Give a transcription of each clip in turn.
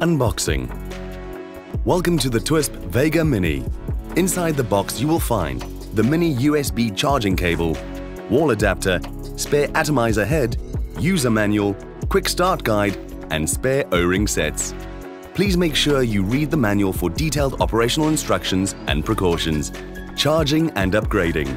Unboxing Welcome to the TWISP Vega Mini. Inside the box you will find the mini USB charging cable, wall adapter, spare atomizer head, user manual, quick start guide and spare O-ring sets. Please make sure you read the manual for detailed operational instructions and precautions. Charging and upgrading.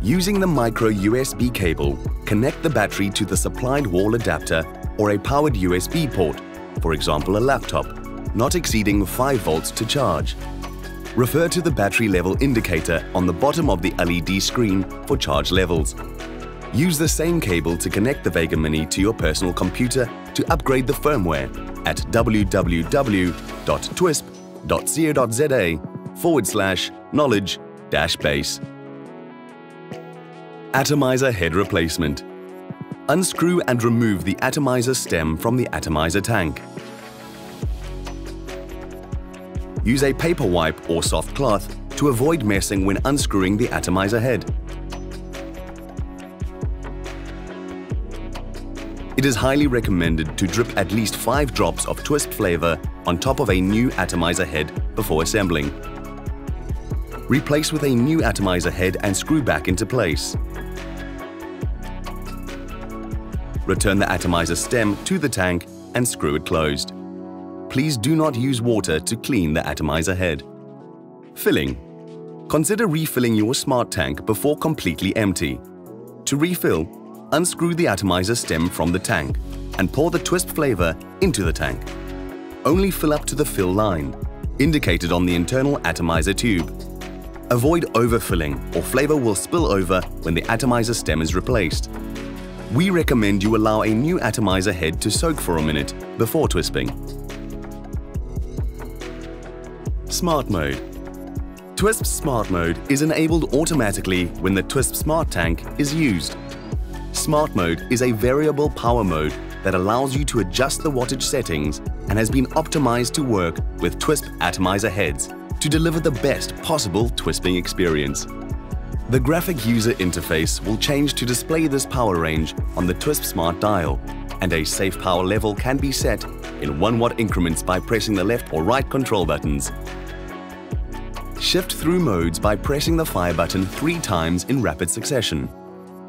Using the micro USB cable, connect the battery to the supplied wall adapter or a powered USB port for example a laptop, not exceeding 5 volts to charge. Refer to the battery level indicator on the bottom of the LED screen for charge levels. Use the same cable to connect the Vega Mini to your personal computer to upgrade the firmware at www.twisp.co.za forward slash knowledge dash base. Atomizer head replacement. Unscrew and remove the atomizer stem from the atomizer tank. Use a paper wipe or soft cloth to avoid messing when unscrewing the atomizer head. It is highly recommended to drip at least 5 drops of Twisp flavor on top of a new atomizer head before assembling. Replace with a new atomizer head and screw back into place. Return the atomizer stem to the tank and screw it closed. Please do not use water to clean the atomizer head. Filling. Consider refilling your smart tank before completely empty. To refill, unscrew the atomizer stem from the tank and pour the Twisp flavor into the tank. Only fill up to the fill line, indicated on the internal atomizer tube. Avoid overfilling or flavor will spill over when the atomizer stem is replaced we recommend you allow a new atomizer head to soak for a minute before twisping. Smart Mode Twisp Smart Mode is enabled automatically when the Twisp Smart Tank is used. Smart Mode is a variable power mode that allows you to adjust the wattage settings and has been optimized to work with Twisp atomizer heads to deliver the best possible twisping experience. The graphic user interface will change to display this power range on the Twisp Smart dial, and a safe power level can be set in 1 watt increments by pressing the left or right control buttons. Shift through modes by pressing the fire button three times in rapid succession.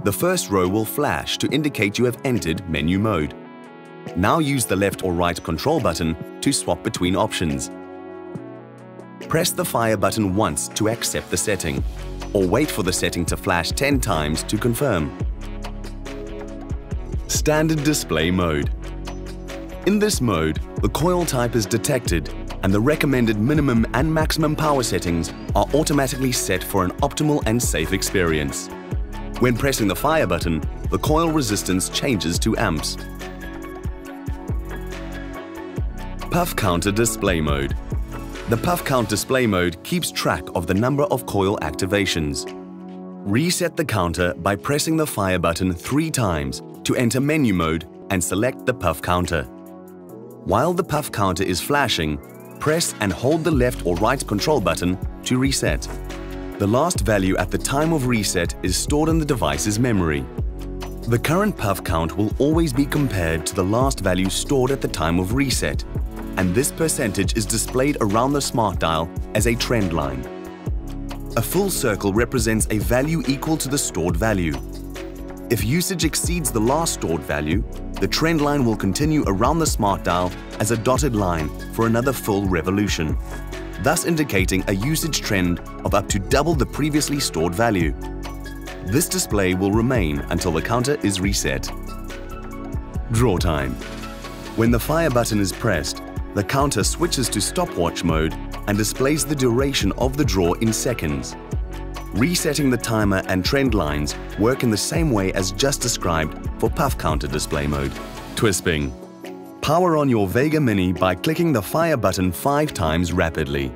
The first row will flash to indicate you have entered menu mode. Now use the left or right control button to swap between options. Press the fire button once to accept the setting or wait for the setting to flash 10 times to confirm. Standard Display Mode In this mode, the coil type is detected and the recommended minimum and maximum power settings are automatically set for an optimal and safe experience. When pressing the fire button, the coil resistance changes to amps. Puff Counter Display Mode the puff count display mode keeps track of the number of coil activations. Reset the counter by pressing the fire button three times to enter menu mode and select the puff counter. While the puff counter is flashing, press and hold the left or right control button to reset. The last value at the time of reset is stored in the device's memory. The current puff count will always be compared to the last value stored at the time of reset and this percentage is displayed around the smart dial as a trend line. A full circle represents a value equal to the stored value. If usage exceeds the last stored value, the trend line will continue around the smart dial as a dotted line for another full revolution, thus indicating a usage trend of up to double the previously stored value. This display will remain until the counter is reset. Draw time. When the fire button is pressed, the counter switches to stopwatch mode and displays the duration of the draw in seconds. Resetting the timer and trend lines work in the same way as just described for puff counter display mode. Twisping. Power on your Vega Mini by clicking the fire button five times rapidly.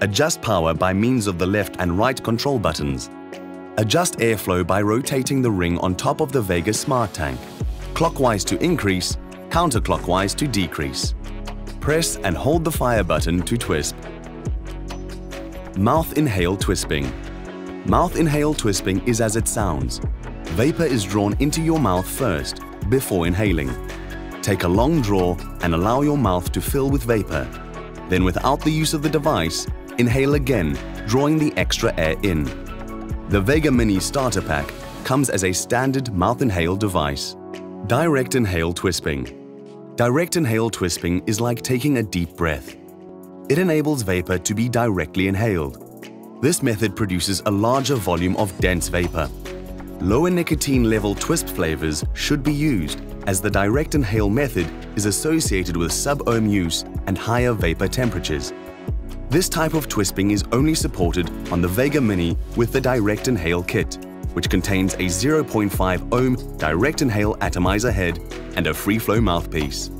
Adjust power by means of the left and right control buttons. Adjust airflow by rotating the ring on top of the Vega Smart Tank. Clockwise to increase, counterclockwise to decrease. Press and hold the fire button to twisp. Mouth inhale twisping. Mouth inhale twisping is as it sounds. Vapor is drawn into your mouth first, before inhaling. Take a long draw and allow your mouth to fill with vapor. Then without the use of the device, inhale again, drawing the extra air in. The Vega Mini Starter Pack comes as a standard mouth inhale device. Direct Inhale Twisping Direct Inhale Twisping is like taking a deep breath. It enables vapor to be directly inhaled. This method produces a larger volume of dense vapor. Lower nicotine level Twisp flavors should be used as the direct inhale method is associated with sub-ohm use and higher vapor temperatures. This type of twisping is only supported on the Vega Mini with the Direct Inhale kit, which contains a 0.5 ohm direct inhale atomizer head and a free flow mouthpiece.